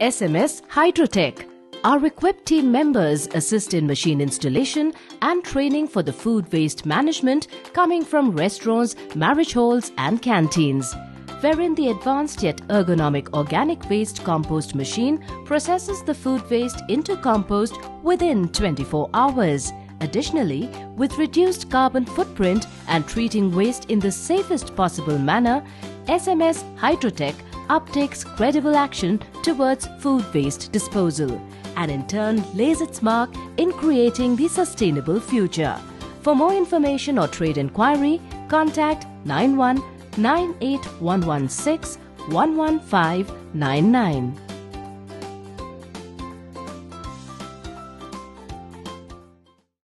SMS Hydrotech. Our equipped team members assist in machine installation and training for the food waste management coming from restaurants, marriage halls, and canteens. Wherein the advanced yet ergonomic organic waste compost machine processes the food waste into compost within 24 hours. Additionally, with reduced carbon footprint and treating waste in the safest possible manner, SMS Hydrotech uptakes credible action towards food waste disposal and in turn lays its mark in creating the sustainable future. For more information or trade inquiry, contact 91 98116 11599.